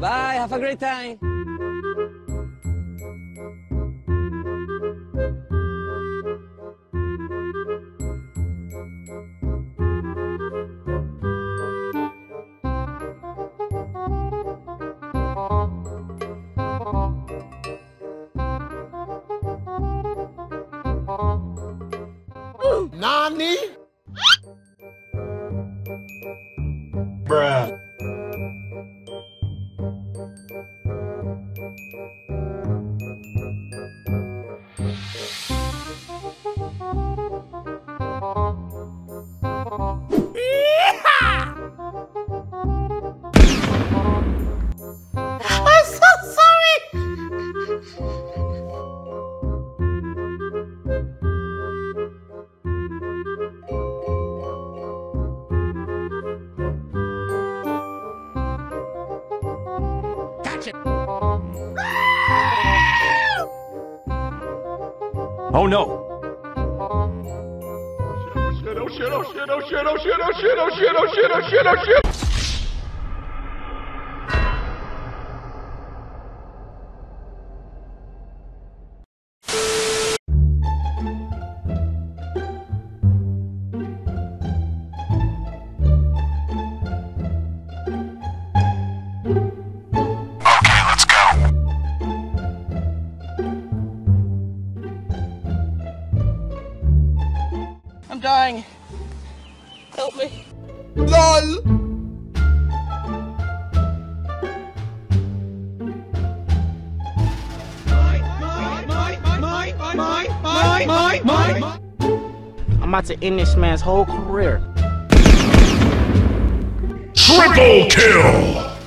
Bye, have a great time. Nani? Bruh. Oh no! Oh, shit, oh shit, oh shit, oh shit, oh shit, oh shit, oh shit, oh shit, oh shit, oh shit. Dying. Help me. LOL. I'm about to end this man's whole career. Triple kill!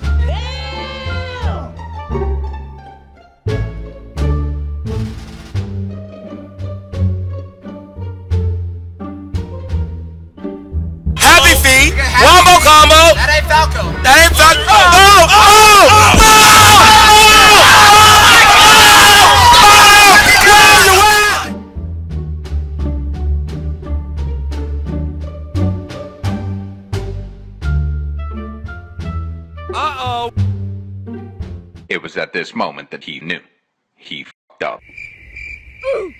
Falco! That ain't Falco! Oh! Oh! Oh! Uh-oh! It was at this moment that he knew. He fucked up. Oh,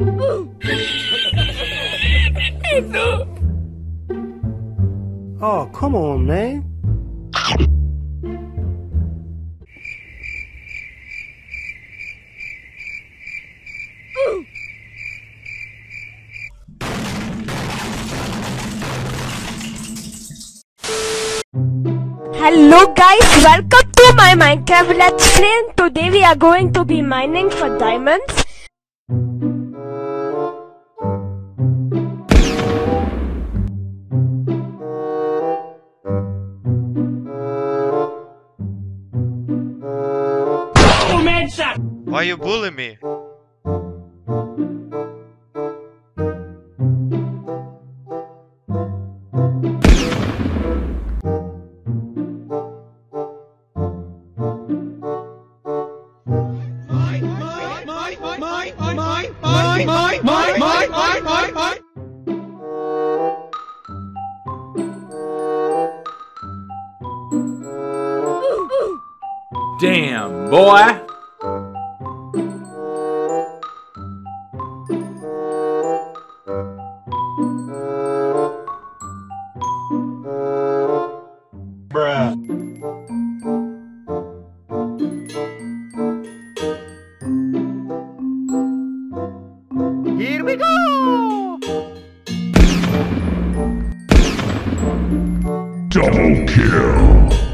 Oh, come on, man. Hello guys, welcome to my Minecraft Let's Play today we are going to be mining for diamonds. You bullying me? Damn, boy! Double kill!